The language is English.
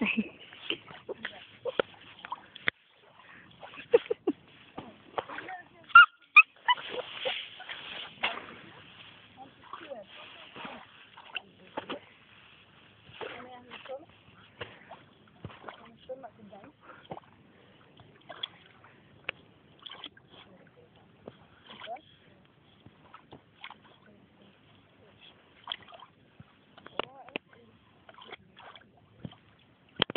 say